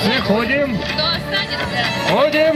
Все ходим, Кто останется? ходим, ходим.